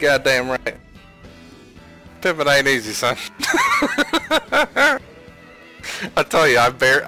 Goddamn right. Pivot ain't easy, son. I tell you, I bear